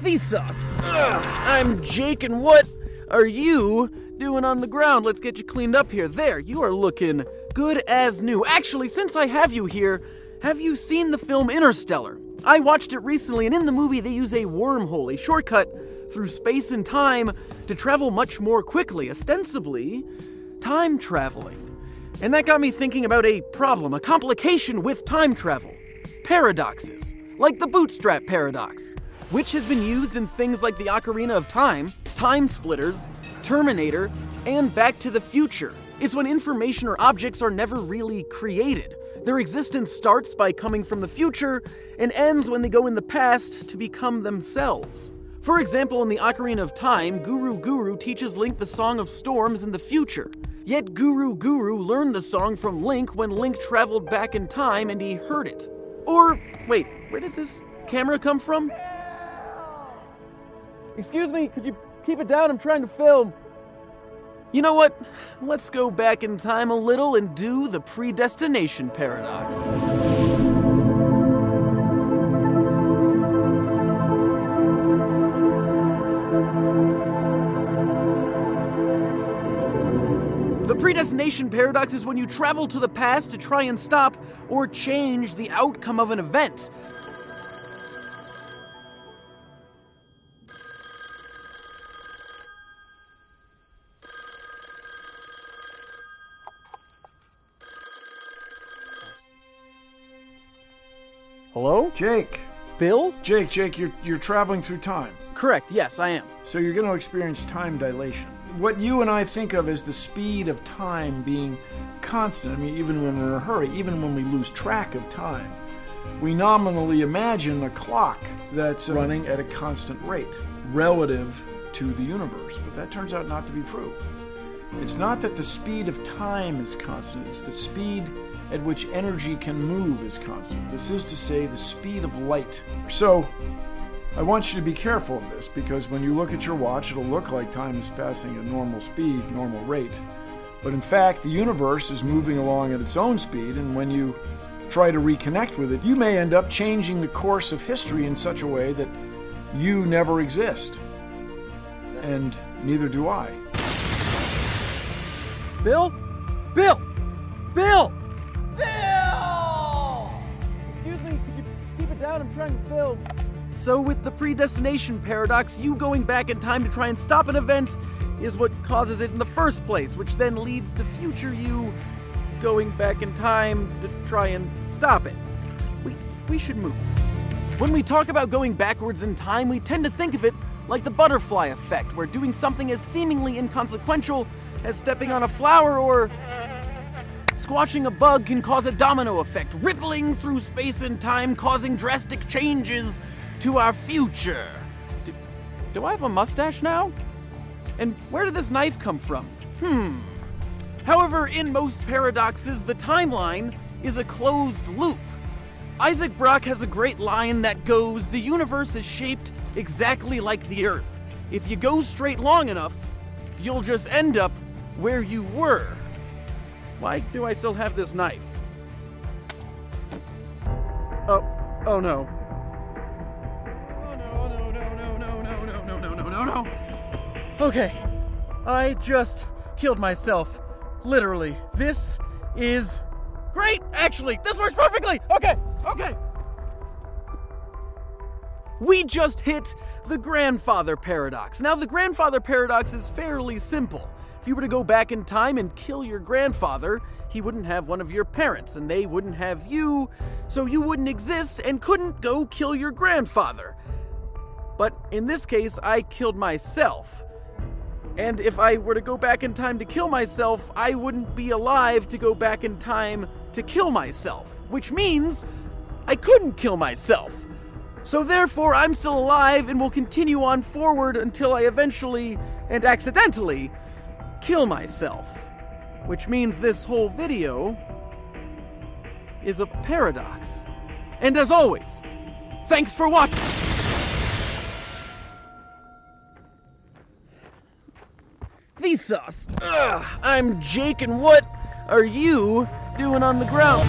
Vsauce. I'm Jake, and what are you doing on the ground? Let's get you cleaned up here. There, you are looking good as new. Actually, since I have you here, have you seen the film Interstellar? I watched it recently, and in the movie, they use a wormhole, a shortcut through space and time to travel much more quickly, ostensibly, time traveling. And that got me thinking about a problem, a complication with time travel paradoxes, like the bootstrap paradox, which has been used in things like the Ocarina of Time, Time Splitters, Terminator, and Back to the Future. It's when information or objects are never really created. Their existence starts by coming from the future and ends when they go in the past to become themselves. For example, in the Ocarina of Time, Guru Guru teaches Link the Song of Storms in the future. Yet Guru Guru learned the song from Link when Link traveled back in time and he heard it. Or, wait, where did this camera come from? Excuse me, could you keep it down? I'm trying to film. You know what? Let's go back in time a little and do the predestination paradox. The predestination paradox is when you travel to the past to try and stop or change the outcome of an event. Hello? Jake. Bill? Jake, Jake, you're you're traveling through time. Correct, yes, I am. So you're going to experience time dilation. What you and I think of as the speed of time being constant. I mean, even when we're in a hurry, even when we lose track of time, we nominally imagine a clock that's running at a constant rate relative to the universe, but that turns out not to be true. It's not that the speed of time is constant, it's the speed at which energy can move is constant. This is to say, the speed of light. So, I want you to be careful of this because when you look at your watch, it'll look like time is passing at normal speed, normal rate. But in fact, the universe is moving along at its own speed, and when you try to reconnect with it, you may end up changing the course of history in such a way that you never exist. And neither do I. Bill? Bill! Bill! I'm trying to film. So, with the predestination paradox, you going back in time to try and stop an event is what causes it in the first place, which then leads to future you going back in time to try and stop it. We, we should move. When we talk about going backwards in time, we tend to think of it like the butterfly effect, where doing something as seemingly inconsequential as stepping on a flower or squashing a bug can cause a domino effect, rippling through space and time, causing drastic changes to our future. Do, do I have a mustache now? And where did this knife come from? Hmm. However, in most paradoxes, the timeline is a closed loop. Isaac Brock has a great line that goes The universe is shaped exactly like the Earth. If you go straight long enough, you'll just end up where you were. Why do I still have this knife? Oh, oh no. Oh no, no, no, no, no, no, no, no, no, no, no, no. Okay, I just killed myself. Literally. This is great, actually. This works perfectly. Okay, okay. We just hit the grandfather paradox. Now, the grandfather paradox is fairly simple. If you were to go back in time and kill your grandfather, he wouldn't have one of your parents, and they wouldn't have you, so you wouldn't exist and couldn't go kill your grandfather. But in this case, I killed myself. And if I were to go back in time to kill myself, I wouldn't be alive to go back in time to kill myself, which means I couldn't kill myself. So therefore, I'm still alive and will continue on forward until I eventually and accidentally kill myself. Which means this whole video is a paradox. And as always, thanks for watching! Vsauce. Ugh, I'm Jake, and what are you doing on the ground?